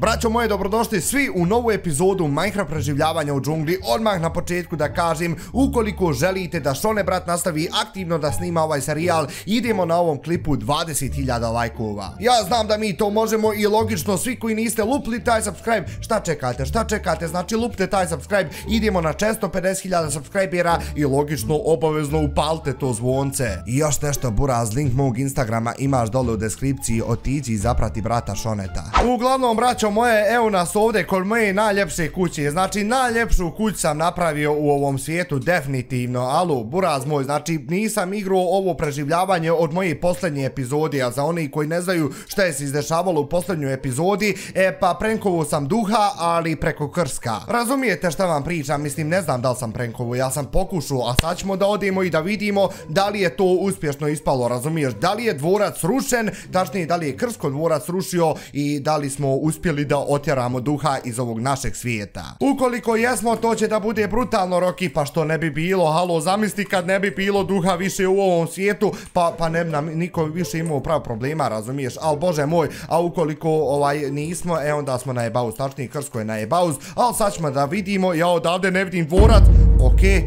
Braćo moje, dobrodošli svi u novu epizodu Minecraft preživljavanja u džungli. Odmah na početku da kažem, ukoliko želite da Šone brat nastavi aktivno da snima ovaj serijal, idemo na ovom klipu 20.000 lajkova. Ja znam da mi to možemo i logično, svi koji niste lupli taj subscribe, šta čekate, šta čekate, znači lupte taj subscribe, idemo na 650.000 subscribera i logično obavezno upalite to zvonce. I još nešto, buraz, link mog Instagrama imaš dole u deskripciji, otiđi i zaprati brata Šoneta. Uglavnom, braćo moje, evo nas ovdje kod moje najljepše kuće. Znači, najljepšu kuću sam napravio u ovom svijetu, definitivno. Alo, buraz moj, znači, nisam igrao ovo preživljavanje od moje posljednje epizode, a za oni koji ne znaju šta je se izdešavalo u posljednjoj epizodi, e pa prenkovo sam duha, ali preko krska. Razumijete šta vam pričam, mislim, ne znam da li sam prenkovo, ja sam pokušao, a sad ćemo da odemo i da vidimo da li je to uspješno ispalo, razumiješ? Da li je dvorac rušen, tačnije, da li je krsko dvorac rušio i da li smo uspjeli uspjeli da otjeramo duha iz ovog našeg svijeta. Ukoliko jesmo, to će da bude brutalno Roki, pa što ne bi bilo, halo, zamisli kad ne bi bilo duha više u ovom svijetu, pa, pa ne bi nam niko više imao pravo problema, razumiješ, al bože moj, a ukoliko ovaj nismo, e onda smo na ebauz, tačnije krsko je na ebauz, al sad ćemo da vidimo, ja odavde ne vidim dvorac, okej, okay.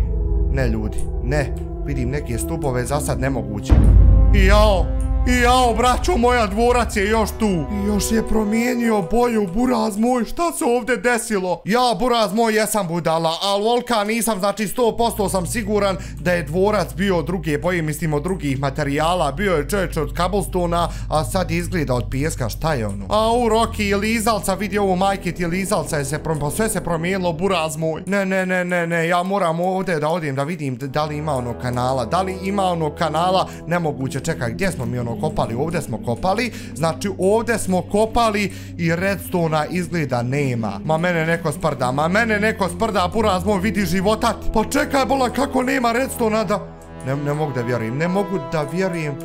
ne ljudi, ne, vidim neke stupove, za sad nemoguće. Jao, I jao, braćo, moja dvorac je još tu. I još je promijenio boju, buraz moj, šta se ovdje desilo? Ja, buraz moj, jesam budala, ali volka nisam, znači 100% sam siguran da je dvorac bio druge boje, mislim od drugih materijala, bio je čovječ od kablstona, a sad izgleda od pijeska, šta je ono? A u Roki, ili izalca, vidi ovo majke, ili izalca je se promijenilo, pa sve se promijenilo, buraz moj. Ne, ne, ne, ne, ne, ja moram ovdje da odim da vidim da li ima ono kanala, da li ima ono kanala, nemoguće, čekaj, gdje smo mi ono kopali, ovdje smo kopali, znači ovdje smo kopali i redstona izgleda nema. Ma mene neko sprda, ma mene neko sprda, buraz moj vidi životat. Pa čekaj bola kako nema redstona da... Ne, ne mogu da vjerujem, ne mogu da vjerujem.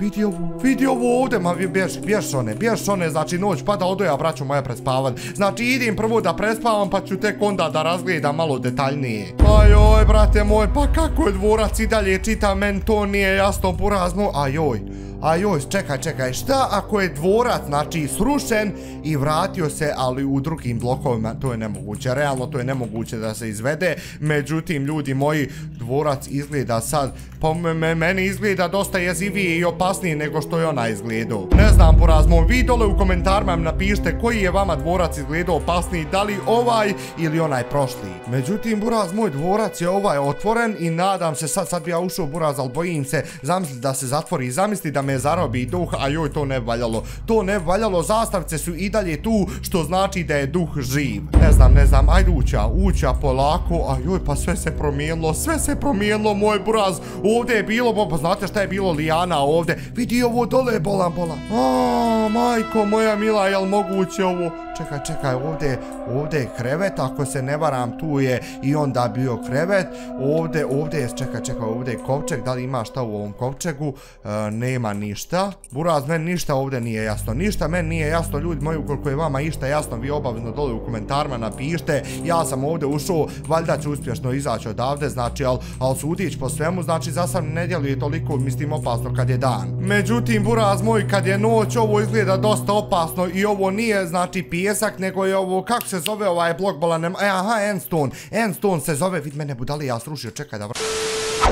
Vidi ovo, vidi ovo ovdje, ma bješ, bješ one, bješ one, znači noć pada, odo ja braću moja prespavat. Znači idem prvo da prespavam, pa ću tek onda da razgledam malo detaljnije. Ajoj, brate moj, pa kako je dvorac i dalje čita, men to nije jasno, burazno, ajoj. A joj, čekaj, čekaj, šta ako je dvorac, znači, srušen i vratio se, ali u drugim blokovima, to je nemoguće, realno to je nemoguće da se izvede, međutim, ljudi moji, dvorac izgleda sad, po meni izgleda dosta jezivije i opasnije nego što je ona izgledao. Ne znam, porazmo, vi dole u komentarima napišite koji je vama dvorac izgledao opasniji, da li ovaj ili onaj prošli. Međutim, buraz, moj dvorac je ovaj otvoren i nadam se, sad, sad bi ja ušao buraz, ali bojim se, zamisli da se zatvori, zamisli da me ne zarobi duh, a joj to ne valjalo. To ne valjalo, zastavce su i dalje tu, što znači da je duh živ. Ne znam, ne znam, ajde uća, uća polako, a joj pa sve se promijenilo, sve se promijenilo, moj buraz. Ovdje je bilo, pa znate šta je bilo lijana ovdje? Vidi ovo dole, bolan, bolan. A, majko moja mila, jel moguće ovo? Čekaj, čekaj, ovdje, ovdje je krevet, ako se ne varam, tu je i onda bio krevet. Ovdje, ovdje je, čekaj, čekaj, ovdje je kovčeg, da li ima šta u ovom kovčegu? E, nema ništa. Buraz, meni ništa ovdje nije jasno. Ništa meni nije jasno, ljudi moji, ukoliko je vama išta jasno, vi obavezno dole u komentarima napište. Ja sam ovdje ušao, valjda ću uspješno izaći odavde, znači, ali al sudić po svemu, znači, za sam ne djeluje toliko, mislim, opasno kad je dan. Međutim, buraz moj, kad je noć, ovo izgleda dosta opasno i ovo nije, znači, pijesak, nego je ovo, kako se zove ovaj blok bola, e, aha, endstone. Endstone se zove, vid mene budali, ja srušio, čekaj da vr...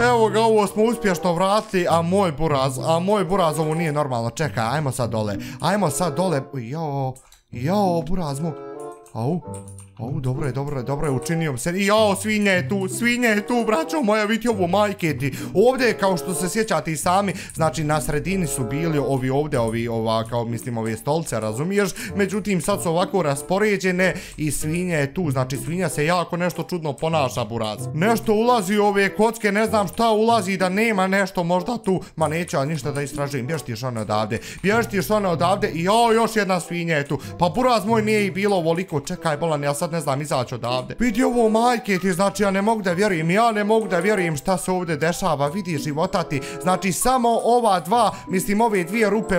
Evo ga, ovo smo uspješno vratili, a moj buraz, a moj buraz, ovo nije normalno, čekaj, ajmo sad dole, ajmo sad dole, jo, jo, buraz mu, au, O, dobro je, dobro je, dobro je, učinio se. I jao, svinja je tu, svinja je tu, braćo moja, vidi ovo majke ti. Ovdje, kao što se sjećate i sami, znači na sredini su bili ovi ovdje, ovi, ova, kao mislim, ove stolce, razumiješ? Međutim, sad su ovako raspoređene i svinja je tu, znači svinja se jako nešto čudno ponaša, buraz. Nešto ulazi u ove kocke, ne znam šta ulazi da nema nešto možda tu. Ma neću, ali ništa da istražujem, bješ ti šone odavde, bješ ti šone odavde i jao, još jedna svinja je tu. Pa buraz moj nije i bilo ovoliko čekaj bolan, ja sad ne znam izaći odavde. Vidi ovo majke ti, znači ja ne mogu da vjerujem, ja ne mogu da vjerujem šta se ovde dešava, vidi života ti, znači samo ova dva, mislim ove dvije rupe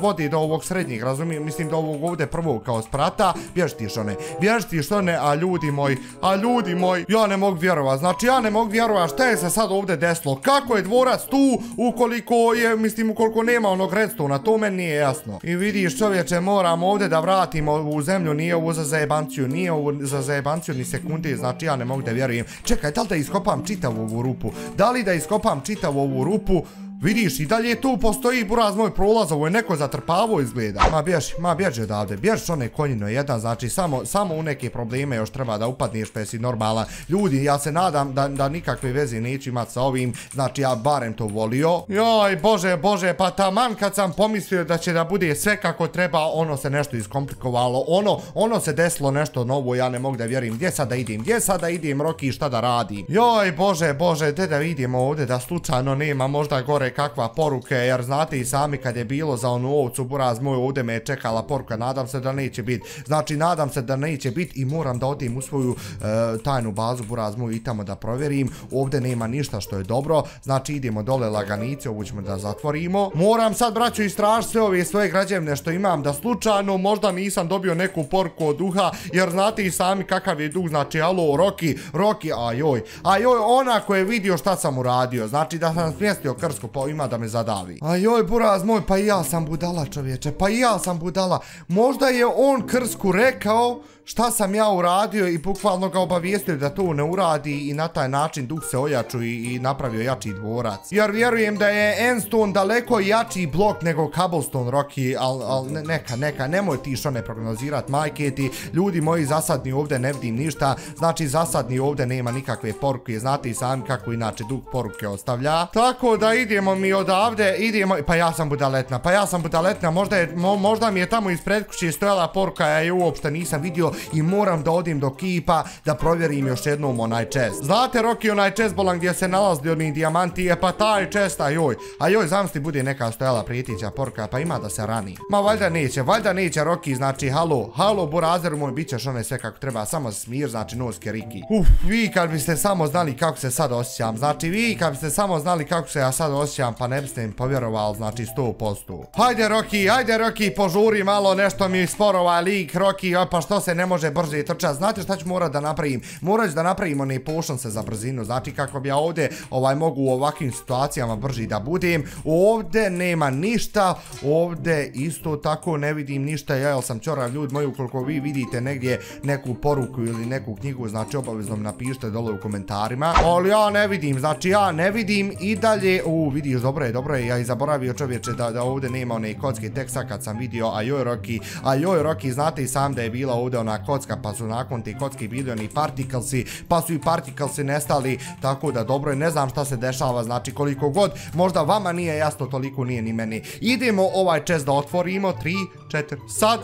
vodi do ovog srednjeg, razumijem, mislim do ovog ovde prvog kao sprata, bjež ti šone, bjež ti šone, a ljudi moji, a ljudi moji, ja ne mogu vjerovat, znači ja ne mogu vjerovat šta je se sad ovde deslo, kako je dvorac tu, ukoliko je, mislim, ukoliko nema onog redstona, to meni nije jasno. I vidiš čovječe, moram ovde da vratimo u zemlju, nije ovo za zajebanciju, nije ovo za zajebanciju ni sekunde, znači ja ne mogu da vjerujem. Čekaj, da li da iskopam čitavu ovu rupu? Da li da iskopam čitavu ovu rupu? Vidiš, i dalje tu postoji buraz moj prolaz, ovo je neko zatrpavo izgleda. Ma bježi, ma bježi odavde, bježi one konjino jedan, znači samo, samo u neke probleme još treba da upadneš pa jesi normala. Ljudi, ja se nadam da, da nikakve veze neću imat sa ovim, znači ja barem to volio. Joj, bože, bože, pa taman kad sam pomislio da će da bude sve kako treba, ono se nešto iskomplikovalo, ono, ono se desilo nešto novo, ja ne mogu da vjerim, gdje sada idem, gdje sada idem, Roki, šta da radi. Joj, bože, bože, gdje da vidimo ovdje da slučajno nema možda gore kakva poruke, jer znate i sami kad je bilo za onu ovcu buraz moj, ovdje me je čekala poruka, nadam se da neće biti. Znači, nadam se da neće biti i moram da odim u svoju e, tajnu bazu buraz moj i tamo da provjerim. Ovdje nema ništa što je dobro, znači idemo dole laganice, ovu ćemo da zatvorimo. Moram sad, braću, istražiti sve ove svoje građevne što imam, da slučajno možda nisam dobio neku poruku od duha, jer znate i sami kakav je duh, znači, alo, Roki, Roki, ajoj, ajoj, ona ko je vidio šta sam uradio, znači da sam smjestio krsku po ima da me zadavi. A joj, buraz moj, pa i ja sam budala čovječe, pa i ja sam budala. Možda je on krsku rekao šta sam ja uradio i bukvalno ga obavijestio da to ne uradi i na taj način duh se ojaču i, i napravio jači dvorac. Jer vjerujem da je Enstone daleko jači blok nego Cobblestone Rocky, al, al ne, neka, neka, nemoj ti što ne prognozirat majke ti, ljudi moji zasadni ovdje ne vidim ništa, znači zasadni ovdje nema nikakve poruke, znate i sami kako inače duh poruke ostavlja. Tako da idemo mi odavde, idemo, pa ja sam budaletna, pa ja sam budaletna, možda, je, mo, možda mi je tamo ispred kuće stojala poruka, ja je uopšte nisam vidio i moram da odim do kipa da provjerim još jednom onaj čest. Znate Roki onaj čest bolan gdje se nalazili oni dijamanti, je pa taj čest, a joj, a joj, zamsti bude neka stojala prijetića porka pa ima da se rani. Ma valjda neće, valjda neće Roki, znači halo, halo burazeru moj, bit ćeš one sve kako treba, samo smir, znači noske Riki. Uf, vi kad biste samo znali kako se sad osjećam, znači vi kad biste samo znali kako se ja sad osjećam, pa ne biste im povjerovali, znači 100%. Hajde Roki, hajde Roki, požuri malo, nešto mi sporo ovaj lik, Roki, pa što se ne može brže trčati. Znate šta ću morat da napravim? Morat ću da napravim one potion se za brzinu. Znači kako bi ja ovdje ovaj, mogu u ovakvim situacijama brži da budem. Ovdje nema ništa. Ovdje isto tako ne vidim ništa. Ja jel sam čorav ljud moj ukoliko vi vidite negdje neku poruku ili neku knjigu. Znači obavezno napišite dole u komentarima. Ali ja ne vidim. Znači ja ne vidim i dalje. U vidiš dobro je dobro je. Ja i zaboravio čovječe da, da ovdje nema one kocke teksta kad sam vidio. A joj Roki. A joj Roki znate i sam da je bila ovdje ona kocka pa su nakon te kocki bili oni partikelsi pa su i partikelsi nestali tako da dobro je ne znam šta se dešava znači koliko god možda vama nije jasno toliko nije ni meni. Idemo ovaj čest da otvorimo 3, 4, sad.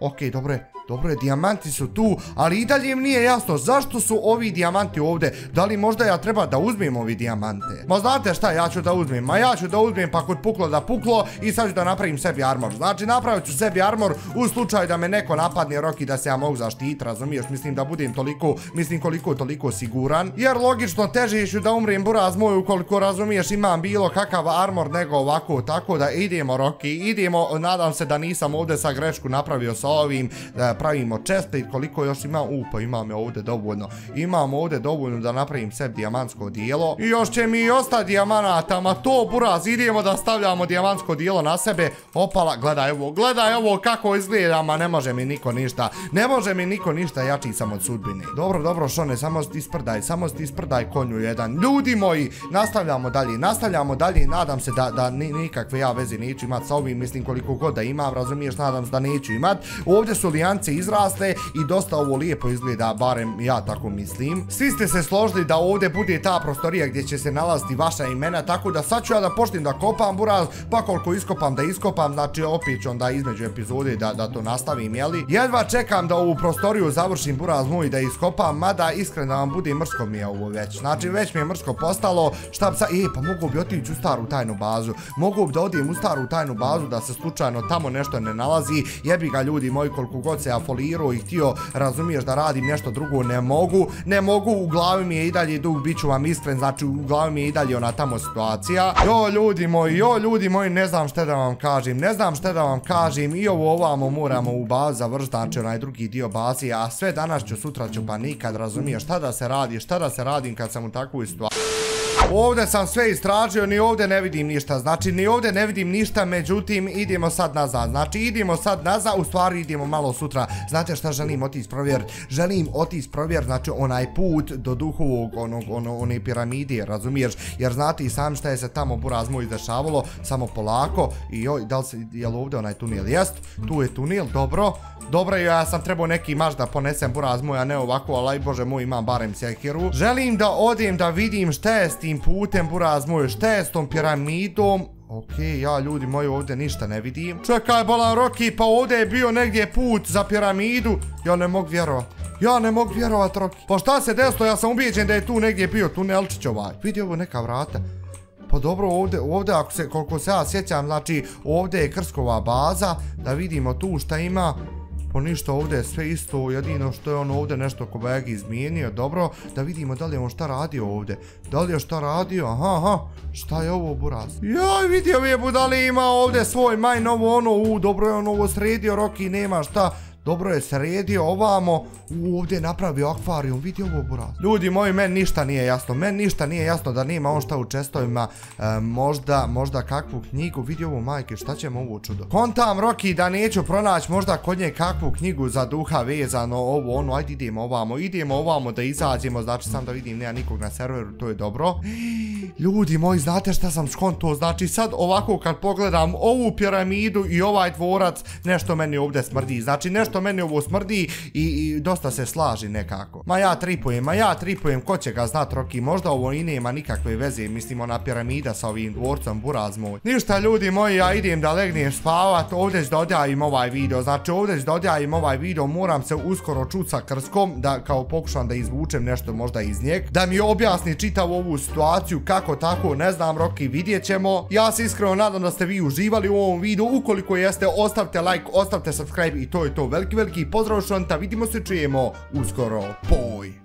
Ok dobro je. Dobro je, dijamanti su tu, ali i dalje im nije jasno zašto su ovi dijamanti ovdje. Da li možda ja treba da uzmem ovi dijamante? Ma znate šta ja ću da uzmem? Ma ja ću da uzmem pa kod puklo da puklo i sad ću da napravim sebi armor. Znači napravit ću sebi armor u slučaju da me neko napadne roki da se ja mogu zaštiti, razumiješ? Mislim da budem toliko, mislim koliko toliko siguran. Jer logično teže ću da umrem buraz moj ukoliko razumiješ imam bilo kakav armor nego ovako. Tako da idemo roki, idemo, nadam se da nisam ovdje sa grešku napravio sa ovim, e, da pravimo česte i koliko još ima, u pa imam je ovdje dovoljno, imam ovdje dovoljno da napravim sebi dijamantsko dijelo. I još će mi i ostati dijamanata, ma to buraz, idemo da stavljamo dijamantsko dijelo na sebe, opala, gledaj ovo, gledaj ovo kako izgleda, ma ne može mi niko ništa, ne može mi niko ništa, jači sam od sudbine. Dobro, dobro, šone, samo ti isprdaj, samo ti isprdaj konju jedan, ljudi moji, nastavljamo dalje, nastavljamo dalje, nadam se da, da nikakve ja veze neću imat sa ovim, mislim koliko god da imam, razumiješ, nadam se da neću imat, ovdje su se izraste i dosta ovo lijepo izgleda, barem ja tako mislim. Svi ste se složili da ovdje bude ta prostorija gdje će se nalaziti vaša imena, tako da sad ću ja da počnem da kopam buraz, pa koliko iskopam da iskopam, znači opet ću onda između epizode da, da to nastavim, jeli? Jedva čekam da ovu prostoriju završim buraz moj da iskopam, mada iskreno da vam bude mrsko mi je ovo već. Znači već mi je mrsko postalo, šta bi sa... E, pa mogu bi otići u staru tajnu bazu. Mogu bi da odijem u staru tajnu bazu da se slučajno tamo nešto ne nalazi, jebi ga ljudi moji koliko god se ja folirao i htio, razumiješ da radim nešto drugo, ne mogu, ne mogu, u glavi mi je i dalje dug, bit ću vam iskren, znači u glavi mi je i dalje ona tamo situacija. Jo ljudi moji, jo ljudi moji, ne znam šta da vam kažem, ne znam šta da vam kažem i ovo ovamo moramo u bazi završiti, znači onaj drugi dio bazi, a sve danas ću, sutra ću pa nikad, razumiješ šta da se radi, šta da se radim kad sam u takvoj situaciji. Ovdje sam sve istražio, ni ovdje ne vidim ništa, znači ni ovdje ne vidim ništa, međutim idemo sad nazad, znači idemo sad nazad, u stvari idemo malo sutra, znate šta želim otis provjer, želim otis provjer, znači onaj put do duhovog, onog, ono, one piramide, razumiješ, jer znate i sam šta je se tamo buraz moj izdešavalo, samo polako, i joj, da li se, je li ovdje onaj tunel, jest, tu je tunel, dobro, dobro, ja sam trebao neki maž da ponesem buraz moj, a ne ovako, ali bože moj, imam barem sekiru. želim da odem da vidim šta je s tim putem, buraz moj, šta je s tom piramidom? Okej, ja ljudi moji ovdje ništa ne vidim. Čekaj, bolan Roki, pa ovdje je bio negdje put za piramidu. Ja ne mogu vjerovat. Ja ne mogu vjerovat, Roki. Pa šta se desilo? Ja sam ubijeđen da je tu negdje bio tunelčić ovaj. Vidi ovo neka vrata. Pa dobro, ovdje, ovdje, ako se, koliko se ja sjećam, znači, ovdje je krskova baza, da vidimo tu šta ima. Pa ništa, ovdje je sve isto, jedino što je on ovdje nešto ko izmijenio, dobro, da vidimo da li je on šta radio ovdje. Da li je šta radio, aha, aha, šta je ovo buraz? Joj, vidio mi je budali ima ovdje svoj maj novo ono, u, dobro je on ovo sredio, Roki, nema šta, Dobro je sredio ovamo, ovdje je napravio akvarijum, vidi ovo buraz. Ljudi moji, meni ništa nije jasno, meni ništa nije jasno da nema on šta u čestovima, e, možda, možda kakvu knjigu, vidi ovo majke, šta ćemo ovo čudo. Kontam Roki da neću pronaći možda kod nje kakvu knjigu za duha vezano, ovo, ono, ajde idemo ovamo, idemo ovamo da izađemo, znači sam da vidim, nema nikog na serveru, to je dobro. Ljudi moji, znate šta sam skonto, znači sad ovako kad pogledam ovu piramidu i ovaj dvorac, nešto meni ovdje smrdi, znači nešto što meni ovo smrdi i, i dosta se slaži nekako. Ma ja tripujem, ma ja tripujem, ko će ga znat Roki, možda ovo i nema nikakve veze, mislim ona piramida sa ovim dvorcom, buraz moj. Ništa ljudi moji, ja idem da legnem spavat, ovdje dodajem ovaj video, znači ovdje dodajem ovaj video, moram se uskoro čut sa krskom, da kao pokušam da izvučem nešto možda iz njeg, da mi objasni čitav ovu situaciju, kako tako, ne znam Roki, vidjet ćemo. Ja se iskreno nadam da ste vi uživali u ovom videu, ukoliko jeste, ostavite like, ostavite subscribe i to je to, veliko veliki veliki pozdrav šanta, vidimo se čujemo. Uskoro, poj!